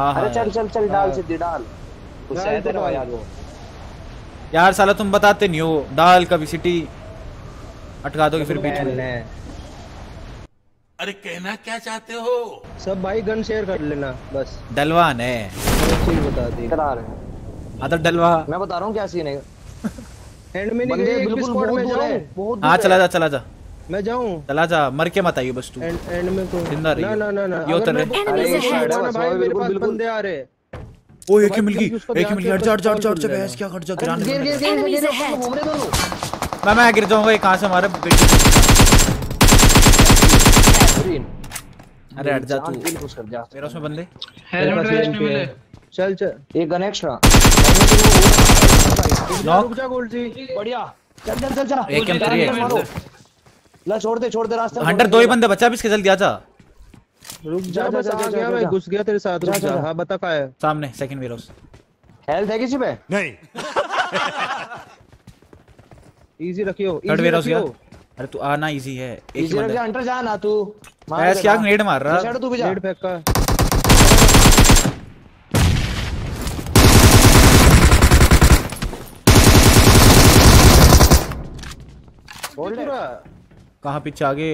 हाँ हाँ अरे चल चल चल डाल सीधी डाल। तो यार वो। यार साला तुम बताते नहीं हो। डाल कभी सिटी। अटका दोगे फिर बीच में। अरे कहना क्या चाहते हो? सब भाई गन शेयर कर लेना बस। डलवान है। चीज़ बता दी। करा रहे हैं। हाँ तो डलवा। मैं बता रहा हूँ क्या सीन है। एंड में नहीं बिल्कुल स्क्वाड में है। बहुत हाँ चला जा चला जा। मैं जाऊँ? चला जा मर के मत आइए बस तू। एंड एंड में तो ज़िंदा रहियो। ना ना ना ना। यो उतर मैं रहे। अरे ये ना भाई मेरे पास बंदे आ रहे। ओ एक ही मिल गई एक ही मिल गई। हट जा हट जा हट जा भैंस क्या हट जा अरे गिर गिर गिर गिर. घूम रहे दोनों मैं मैं गिर जाऊँगा ये कहाँ से मारे अरे हट जा तू। जान कर जा। मेरा उसमें बंदे? मेरे पास MP है। चल चल। एक गन एक्स्ट्रा नॉक रुक जा गोल्ड जी बढ़िया। चल चल चल चल। एक M3 है। ला छोड़ दे छोड़ दे रास्ते में हंटर दो ही बंदे बचा भी इसके जल्दी आजा रुक जा, जा जा, बस जा, आ जा, गया मैं घुस गया तेरे साथ रुक जा। हाँ बता का है। सामने सेकंड वेयर हाउस हेल्थ है किसी पे? नहीं। इजी रखियो थर्ड वेयर हाउस गया। अरे तू आना इजी है। एक ही इजी रख जा हंटर जा ना तू। मार क्या। नेड मार रहा? शेडो तू भी जा। नेट फेंक का। Hold it. कहाँ पीछे आगे?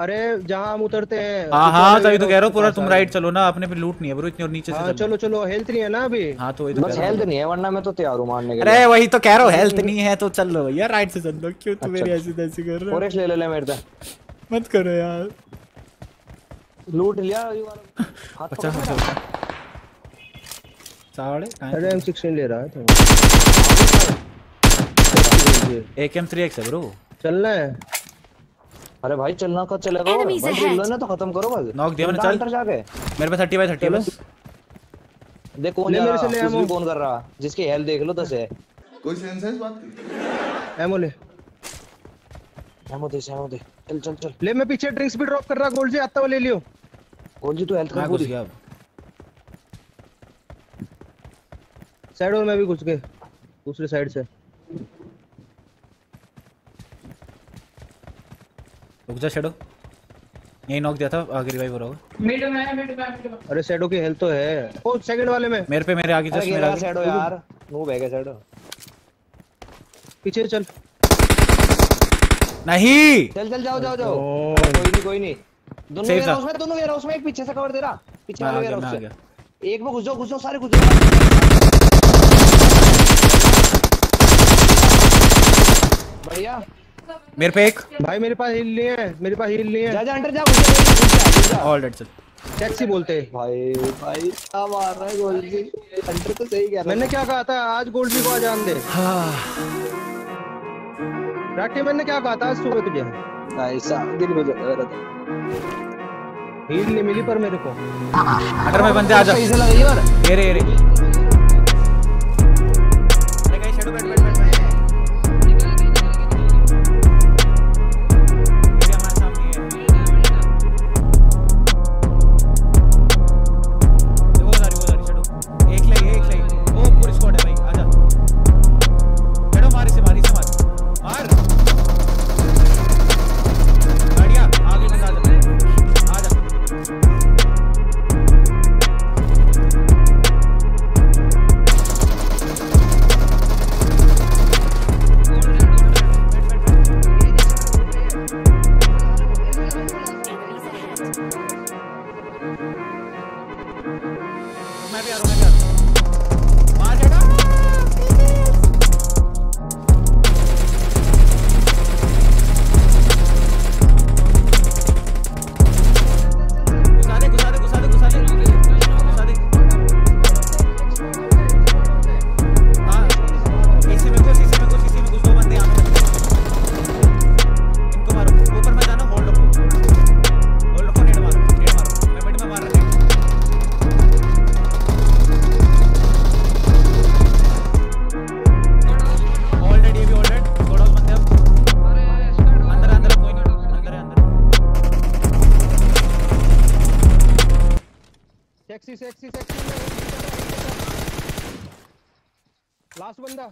अरे जहाँ हम उतरते हैं। हाँ हाँ तभी तो कह रहा हूँ पूरा तुम राइट चलो ना अपने पे लूट नहीं है ब्रो इतनी और नीचे से हाँ चलो। चलो चलो हेल्थ नहीं है ना अभी? हाँ तो वही तो बस कह रहा हूँ। हेल्थ नहीं है वरना मैं तो तैयार हूँ मारने के अरे वही तो कह रहा हूँ हेल्थ नहीं है तो चल लो भैया राइट से चल। लो क्यों तू मेरी ऐसी तैसी कर रहा है? फोरेक्स ले ले ले मेरे से। मत करो यार। लूट लिया ये वाला। हाथ अच्छा पकड़ अच्छा मेरा। सावड़े अरे एम सिक्सटीन ले रहा है तो। एक एम थ्री एक्स है ब्रो चलना है। अरे भाई चलना कब चलेगा? भाई ahead. ना तो खत्म करो बस। Knock दिया मैंने, चल। अंदर जाके। मेरे पे थर्टी बाई थर्टी चलो। बस। देख कौन मेरे से ले ammo। कौन कर रहा? जिसकी हेल्थ देख लो दस है। कोई सेंस है इस बात की? एमो ले। एमो दे एमो दे। चल चल चल। ले मैं पीछे ड्रिंक्स भी ड्रॉप कर रहा गोल्ड जी आता हुआ ले लियो। कौन जी तू हेल्थ घुस पूरी। गया साइड और मैं भी घुस गए। दूसरी साइड से। रुक जा शेडो यही नॉक दिया था आगे रिवाइव हो रहा होगा। मिड में मिड में मिड अरे सैडो की हेल्थ तो है। ओ सेकंड वाले में। मेरे पे मेरे आगे जस्ट मेरे सैडो यार नूब है क्या सैडो पीछे चल। नहीं! चल चल जाओ जाओ जाओ। कोई नहीं कोई नहीं। दोनों वेयर हाउस में दोनों वेयर हाउस में एक पीछे से कवर दे रहा। पीछे वाले वेयर हाउस से। एक में घुस जाओ घुस जाओ सारे घुस जाओ। बढ़िया। मेरे पे एक। भाई मेरे पास हील नहीं है मेरे पास हील नहीं है। जा जा घुस जा जा, जा ऑल डेड चल टैक्सी बोलते। हैं भाई भाई क्या मार रहा है गोल्ड जी अंदर तो सही कह रहा मैंने क्या कहा था? आज गोल्ड जी को आ जान दे। राठी मैंने क्या कहा था? आज सुबह तुझे। है ऐसा दिल हो जाता है मेरा तो। हील नहीं मिली पर मेरे को। अंडर में बंदे आ जा। सही से लगाइए और ये रे। लास्ट बंदा।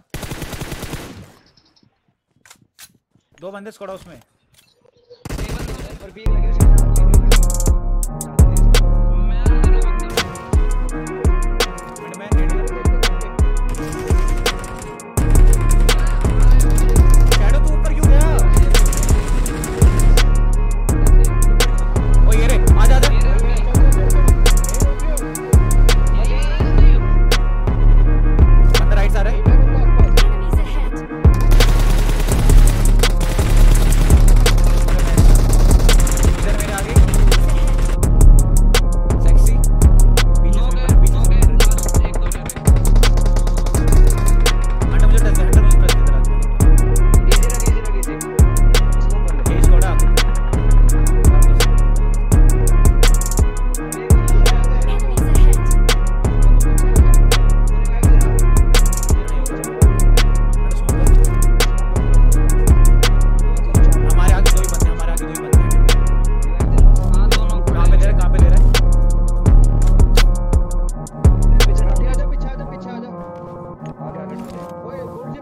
दो बंदे स्क्वाड बी में।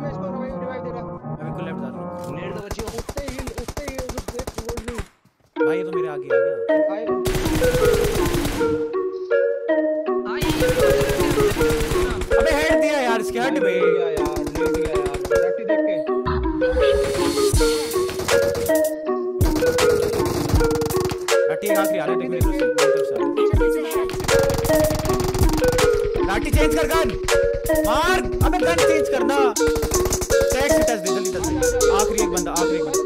मैं इसको रिवाइव रिवाइव दे रहा हूँ। मैं बिल्कुल लेफ़्ट जा रहा हूँ। नेट तो बची उससे ही उससे ही जो देख छोड़ लूँ भाई ये तो मेरे आगे आ गया। அந்த ஆசைகள்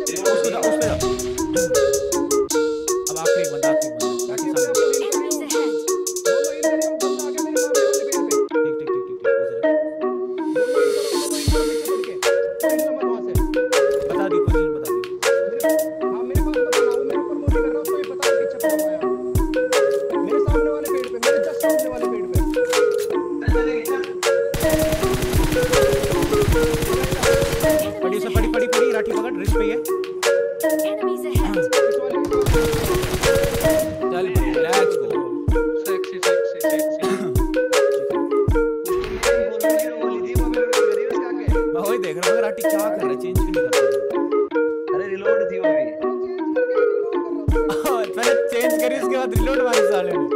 पकड़ ये पकड़ रिस्ट पे ये चल let's go sexy sexy sexy वही देख रहा हूँ राटी क्या कर रहा चेंज नहीं कर रहा? अरे रिलोड थी वो भी। पहले चेंज करी उसके बाद रिलोड वाले साले ने।